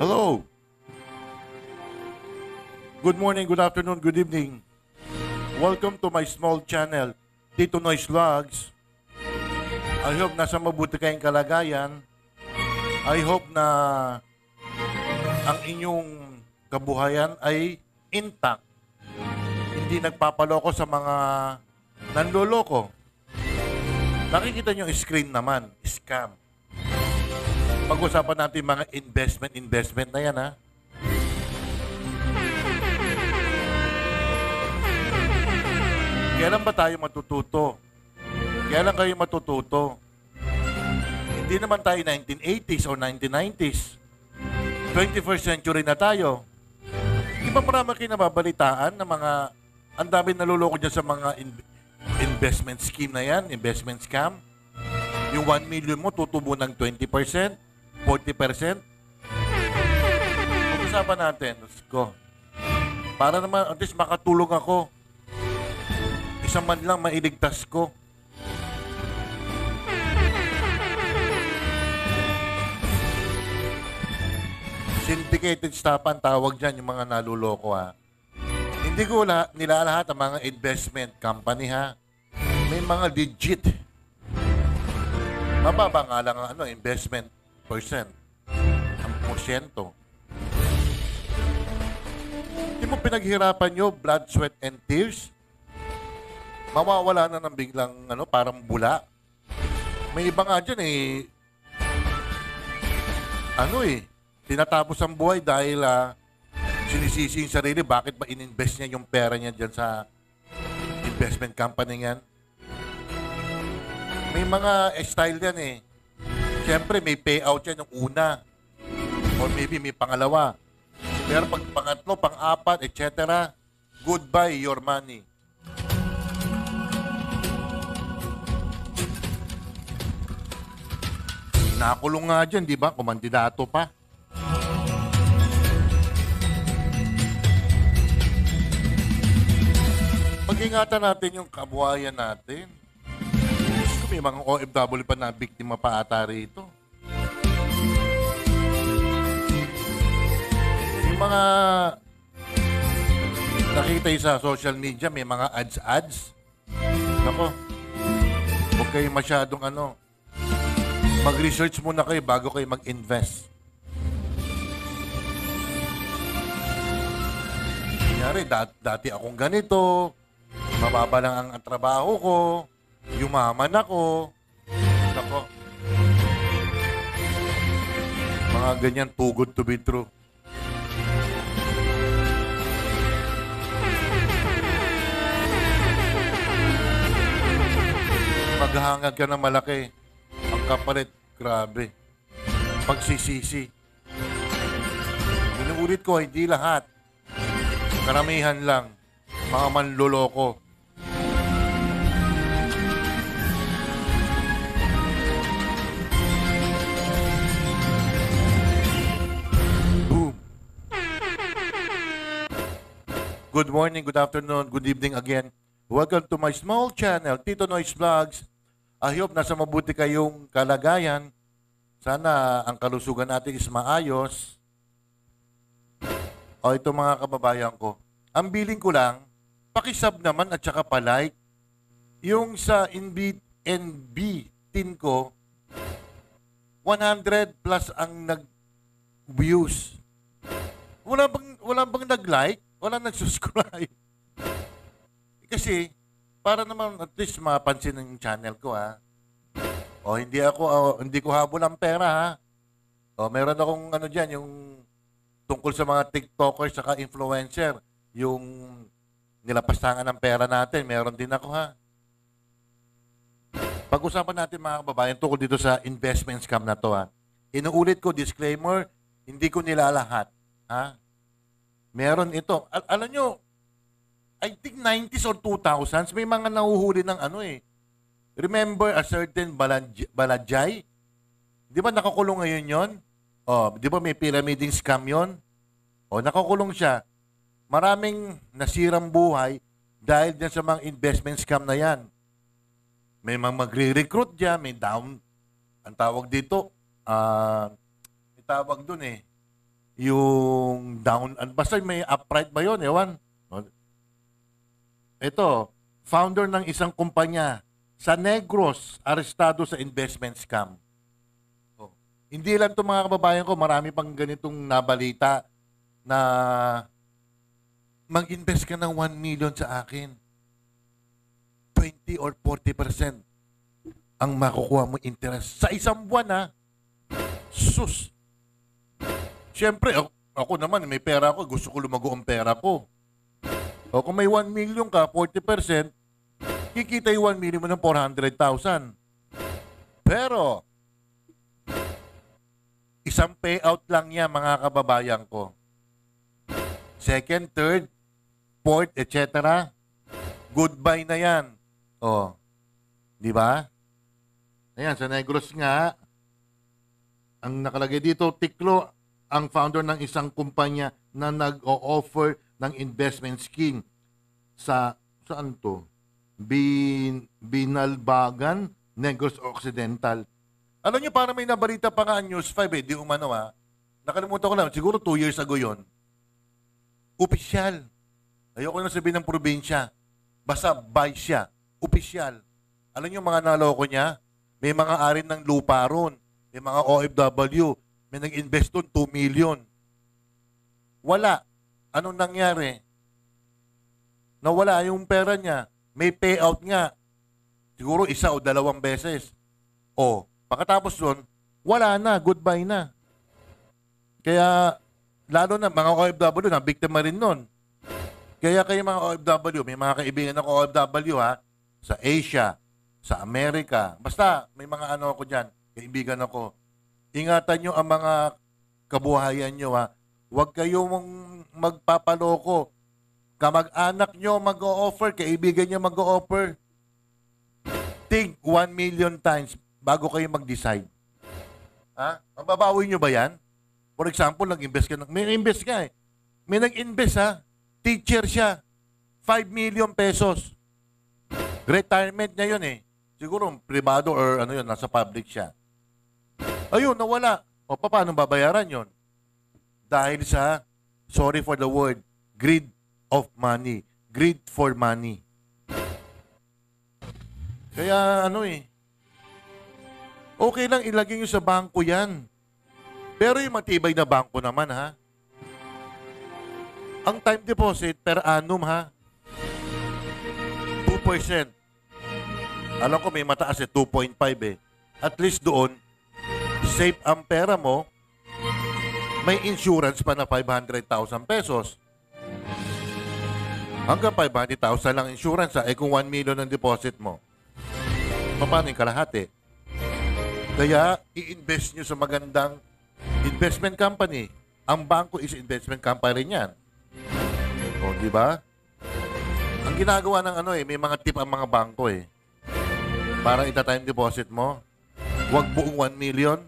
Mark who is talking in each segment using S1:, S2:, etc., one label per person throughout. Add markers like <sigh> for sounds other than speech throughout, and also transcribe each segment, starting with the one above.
S1: Hello. Good morning, good afternoon, good evening. Welcome to my small channel, Tito Noise Vlogs. I hope nasa mabuti kayong kalagayan. I hope na ang inyong kabuhayan ay intact. Hindi nagpapaloko sa mga nanloloko. Nakikita nyo screen naman, scam. Pag-usapan natin mga investment, investment na yan ha. Kailan ba tayo matututo? Kailan kayo matututo? Hindi naman tayo 1980s or 1990s. 21st century na tayo. Di ba marami kayo nababalitaan na mga ang dami naluloko dyan sa mga in- investment scheme na yan, investment scam? Yung 1 million mo tutubo ng 20%, 40%. Pag-usapan natin. Let's go. Para naman at least makatulong ako. Isang man lang mailigtas ko. Syndicated staff ang tawag dyan, yung mga naluloko ha. Hindi ko la, nilalahat ang mga investment company ha. May mga legit. Mababa nga lang ang ano, investment. Ang porsyento. Hindi mo pinaghirapan nyo, blood, sweat, and tears? Mawawala na ng biglang ano, parang bula. May iba nga dyan eh, ano eh, tinatapos ang buhay dahil ah, sinisisi yung sarili, bakit ba ininvest niya yung pera niya dyan sa investment company niyan? May mga style yan eh. Siyempre, may payout yan yung una. Or maybe may pangalawa. Pero pag pangatlo, pang-apat, etc., goodbye your money. Nakulong nga dyan, di ba? Kumandidato pa. Pag-ingatan natin yung kabuhayan natin. May mga OFW pa na biktima pa ata rito. Yung mga nakita yung sa social media, may mga ads-ads. Nako, huwag kayo masyadong ano, mag-research muna kayo bago kayo mag-invest. Kunyari, dat- dati akong ganito, mababa lang ang, ang trabaho ko, yumaman ako. Nako. Mga ganyan, too good to be true. Maghahangad ka ng malaki. Ang kapalit, grabe. Pagsisisi. Inuulit ko, hindi lahat. Karamihan lang. Mga manloloko. Good morning, good afternoon, good evening again. Welcome to my small channel, Tito Noise Vlogs. I hope nasa mabuti kayong kalagayan. Sana ang kalusugan natin is maayos. O ito mga kababayan ko. Ang billing ko lang, pakisub naman at saka palike. Yung sa NB, NB tin ko, 100 plus ang nag-views. Wala bang, wala bang nag-like? Wala <laughs> nag-subscribe? Kasi, para naman at least mapansin ng channel ko ha. O hindi ako, o, hindi ko habol ang pera ha. O meron akong ano diyan, yung tungkol sa mga TikTokers saka influencer, yung nilapastangan ng pera natin, meron din ako ha. Pag-usapan natin mga kababayan tungkol dito sa investment scam na to ha. Inuulit ko, disclaimer, hindi ko nilalahat. Ha? Meron ito. Al- alam nyo, I think 90s or 2000s, may mga nahuhuli ng ano eh. Remember a certain Balaj- Balajay? Di ba nakakulong ngayon yon? Oh, di ba may pyramiding scam yon? Oh, nakakulong siya. Maraming nasirang buhay dahil dyan sa mga investment scam na yan. May mga magre-recruit dyan, may down, ang tawag dito, ah, may tawag dun eh, yung down, an- basta may upright ba yun, ewan. Ito, founder ng isang kumpanya sa Negros, arestado sa investment scam. Oh. Hindi lang to mga kababayan ko, marami pang ganitong nabalita na mag-invest ka ng 1 million sa akin. 20 or 40% ang makukuha mo interest sa isang buwan ha. Sus. Siyempre, ako, ako naman, may pera ako, gusto ko lumago ang pera ko. O kung may 1 million ka, 40%, kikita yung 1 million mo ng 400,000. Pero, isang payout lang yan, mga kababayan ko. Second, third, fourth, etc. Goodbye na yan. O, di ba? Ayan, sa Negros nga, ang nakalagay dito, Tiklo, ang founder ng isang kumpanya na nag-o-offer ng investment scheme sa, saan to? Bin, Binalbagan, Negros Occidental. Alam nyo, para may nabalita pa nga News 5 eh, di umano ah. Nakalimutan ko lang, siguro 2 years ago yon. Opisyal. Ayoko na sabihin ng probinsya. Basta buy siya. Opisyal. Alam nyo mga naloko niya? May mga arin ng lupa ron. May mga OFW. May nag-invest doon 2 million. Wala. Anong nangyari? Nawala yung pera niya. May payout nga. Siguro isa o dalawang beses. O, pagkatapos doon, wala na. Goodbye na. Kaya, lalo na mga OFW na, biktima rin nun. Kaya kayo mga OFW, may mga kaibigan ako OFW ha, sa Asia, sa Amerika, basta may mga ano ako dyan, kaibigan ako. Ingatan nyo ang mga kabuhayan nyo ha. Huwag kayong magpapaloko. Kamag-anak nyo mag-o-offer, kaibigan nyo mag-o-offer. Think 1 million times bago kayo mag-decide. Ha? Mababawi nyo ba yan? For example, nag-invest ka. ng- May invest ka eh. May nag-invest ha. Teacher siya. 5 million pesos. Retirement niya yun eh. Siguro privado or ano yun, nasa public siya. Ayun, nawala. O pa- paano babayaran yon? Dahil sa, sorry for the word, greed of money. Greed for money. Kaya ano eh, okay lang ilagay nyo sa bangko yan. Pero yung matibay na bangko naman ha, ang time deposit per annum ha, 2%. Alam ko may mataas eh, 2.5 eh. At least doon, safe ang pera mo, may insurance pa na 500,000 pesos. Hanggang 500,000 lang insurance ha. Eh kung 1 million ang deposit mo, paano yung kalahati? Kaya, i-invest nyo sa magandang investment company. Ang bangko is investment company rin yan. O, di ba? Ang ginagawa ng ano eh, may mga tip ang mga bangko eh. Para ita-time deposit mo, huwag buong 1 million,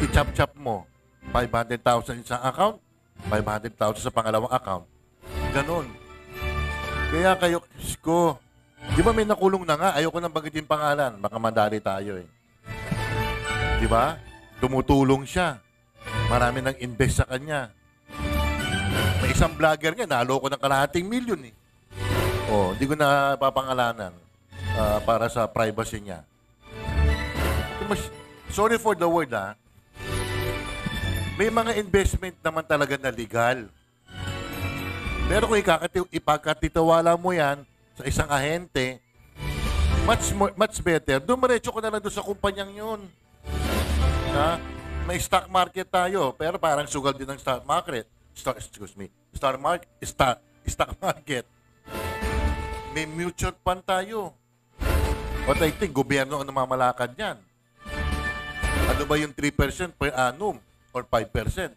S1: i-chop-chop mo. 500,000 sa account, 500,000 sa pangalawang account. Ganon. Kaya kayo, ko, di ba may nakulong na nga? Ayoko nang bagitin pangalan. Baka madali tayo eh. Di ba? Tumutulong siya. Marami nang invest sa kanya. May isang vlogger nga, naloko ng kalahating milyon eh. Oh, hindi ko na papangalanan ah, para sa privacy niya. Sorry for the word ah. May mga investment naman talaga na legal. Pero kung ikakati- ipagkatitiwala mo yan sa isang ahente, much more, much better, dumiretso ko na lang doon sa kumpanyang yun. Ha? May stock market tayo, pero parang sugal din ng stock market. Stock, excuse me. Stock market, stock, stock market. May mutual fund tayo. What I think, gobyerno ang namamalakad yan. Ano ba yung 3% per annum or 5%?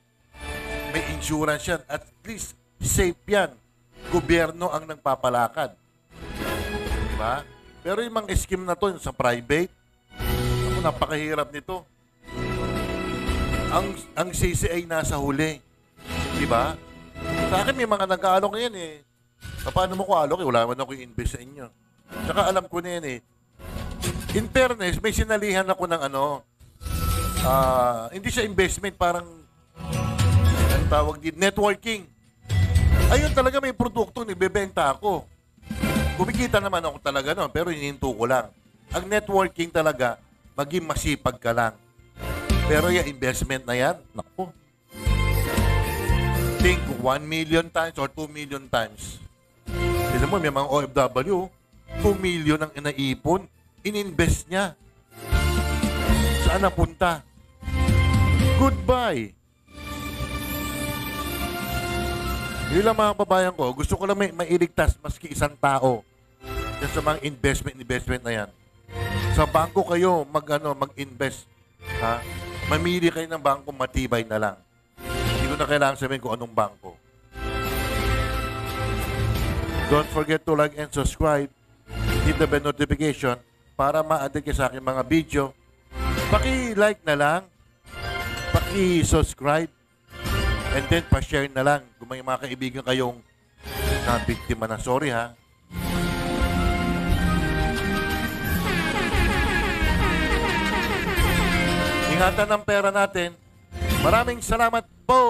S1: May insurance yan. At least, safe yan. Gobyerno ang nagpapalakad. Di ba? Pero yung mga scheme na to, yung sa private, ako, napakahirap nito. Ang, ang CCA nasa huli. Di ba? Sa akin, may mga nag-aalok yan eh. Paano mo ko alok? Wala man ako yung invest sa inyo. Tsaka alam ko na yan eh. In fairness, may sinalihan ako ng ano, ah, hindi siya investment, parang tawag din, networking. Ayun talaga may produkto, nibebenta ako. Kumikita naman ako talaga noon, pero hininto ko lang. Ang networking talaga, maging masipag ka lang. Pero yung investment na yan, naku. Think 1 million times or 2 million times. Alam mo, may mga OFW, 2 million ang inaipon, ininvest niya. Saan napunta? Goodbye. Yun lang mga kababayan ko. Gusto ko lang may mailigtas maski isang tao yan sa mga investment investment na yan. Sa bangko kayo mag ano mag-invest. Ha? Mamili kayo ng bangko matibay na lang. Hindi ko na kailangan sabihin kung anong bangko. Don't forget to like and subscribe. Hit the bell notification para ma-update kayo sa aking mga video. Paki-like na lang. Paki-subscribe. And then, pa-share na lang kung may mga kaibigan kayong na biktima na. Sorry ha. Ingatan ng pera natin. Maraming salamat po!